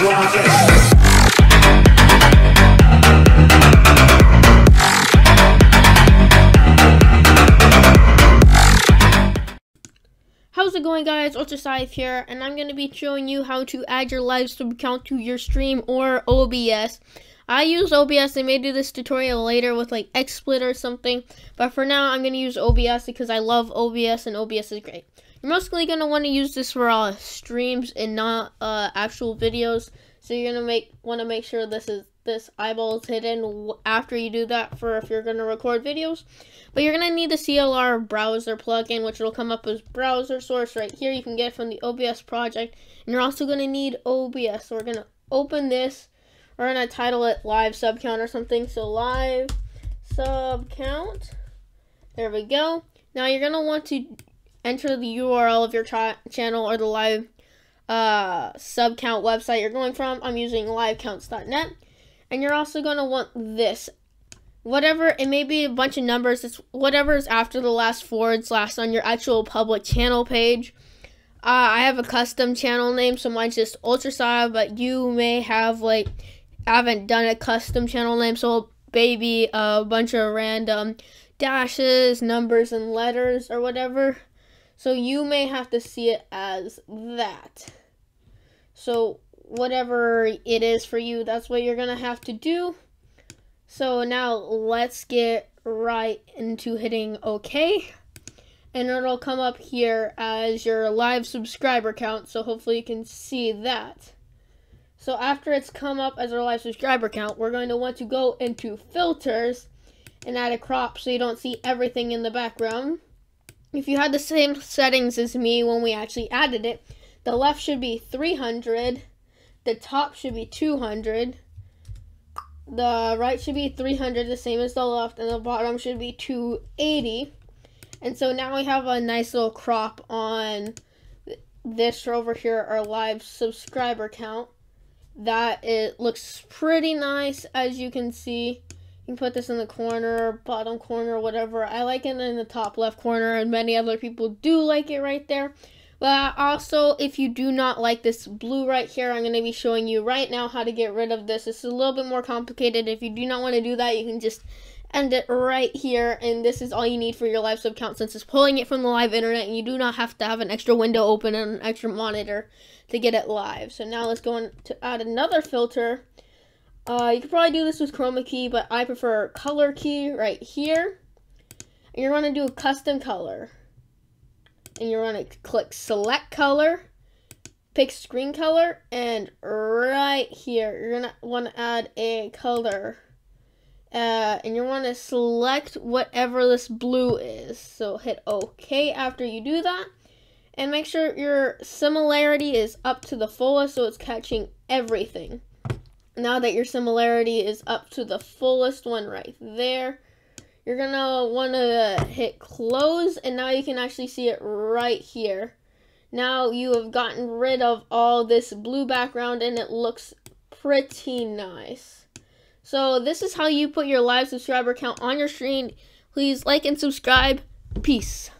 How's it going guys? Ultra here and I'm going to be showing you how to add your live sub count to your stream or OBS. I use OBS, I may do this tutorial later with like XSplit or something, but for now I'm going to use OBS because I love OBS and OBS is great. You're mostly going to want to use this for uh, streams and not uh, actual videos, so you're going to make want to make sure this is this eyeball is hidden after you do that for if you're going to record videos. But you're going to need the CLR browser plugin, which will come up as browser source right here. You can get it from the OBS project. And you're also going to need OBS. So we're going to open this. We're going to title it live sub count or something. So live sub count. There we go. Now you're going to want to enter the URL of your channel or the live uh, sub count website you're going from. I'm using livecounts.net. And you're also going to want this. Whatever, it may be a bunch of numbers. It's whatever is after the last forward slash on your actual public channel page. Uh, I have a custom channel name, so mine's just UltraSive, but you may have like, haven't done a custom channel name, so maybe a bunch of random dashes, numbers, and letters or whatever. So you may have to see it as that. So whatever it is for you, that's what you're going to have to do. So now let's get right into hitting OK. And it'll come up here as your live subscriber count, so hopefully you can see that. So after it's come up as our live subscriber count, we're going to want to go into filters and add a crop so you don't see everything in the background. If you had the same settings as me when we actually added it, the left should be 300 the top should be 200. The right should be 300, the same as the left, and the bottom should be 280. And so now we have a nice little crop on this over here, our live subscriber count. That it looks pretty nice, as you can see. You can put this in the corner, bottom corner, whatever. I like it in the top left corner, and many other people do like it right there. But also, if you do not like this blue right here, I'm going to be showing you right now how to get rid of this. It's a little bit more complicated. If you do not want to do that, you can just end it right here. And this is all you need for your live sub count since it's pulling it from the live internet. And you do not have to have an extra window open and an extra monitor to get it live. So now let's go on to add another filter. Uh, you could probably do this with chroma key, but I prefer color key right here. And you're going to do a custom color and you're going to click select color, pick screen color, and right here, you're going to want to add a color. Uh, and you want to select whatever this blue is. So hit OK after you do that. And make sure your similarity is up to the fullest so it's catching everything. Now that your similarity is up to the fullest one right there, you're gonna want to hit close and now you can actually see it right here. Now you have gotten rid of all this blue background and it looks pretty nice. So this is how you put your live subscriber count on your screen. Please like and subscribe. Peace.